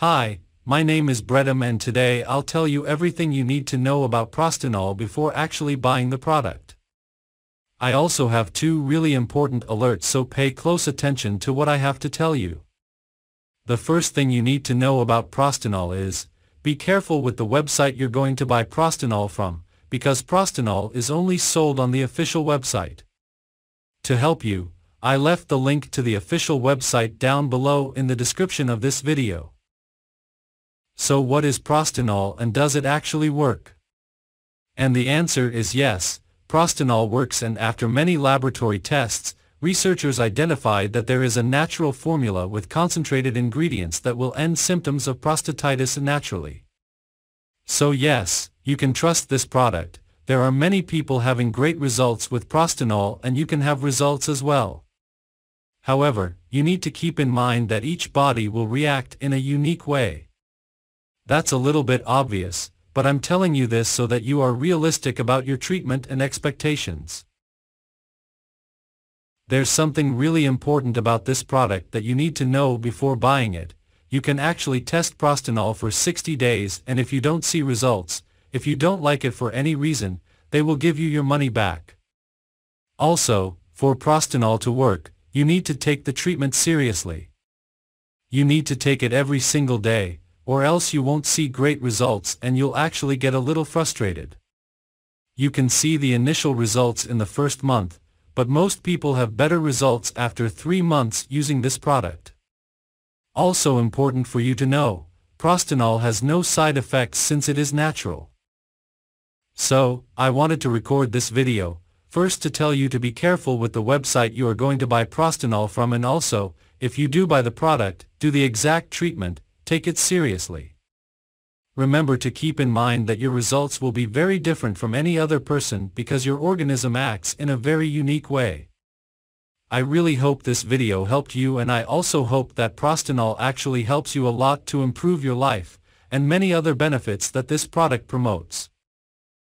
Hi, my name is Bredum and today I'll tell you everything you need to know about Prostinol before actually buying the product. I also have two really important alerts so pay close attention to what I have to tell you. The first thing you need to know about Prostinol is, be careful with the website you're going to buy Prostinol from, because Prostinol is only sold on the official website. To help you, I left the link to the official website down below in the description of this video. So what is Prostinol and does it actually work? And the answer is yes, Prostinol works and after many laboratory tests, researchers identified that there is a natural formula with concentrated ingredients that will end symptoms of prostatitis naturally. So yes, you can trust this product, there are many people having great results with Prostinol and you can have results as well. However, you need to keep in mind that each body will react in a unique way. That's a little bit obvious, but I'm telling you this so that you are realistic about your treatment and expectations. There's something really important about this product that you need to know before buying it. You can actually test Prostinol for 60 days and if you don't see results, if you don't like it for any reason, they will give you your money back. Also, for Prostinol to work, you need to take the treatment seriously. You need to take it every single day, or else you won't see great results and you'll actually get a little frustrated. You can see the initial results in the first month, but most people have better results after three months using this product. Also important for you to know, Prostinol has no side effects since it is natural. So, I wanted to record this video, first to tell you to be careful with the website you are going to buy Prostinol from and also, if you do buy the product, do the exact treatment, Take it seriously. Remember to keep in mind that your results will be very different from any other person because your organism acts in a very unique way. I really hope this video helped you and I also hope that Prostinol actually helps you a lot to improve your life, and many other benefits that this product promotes.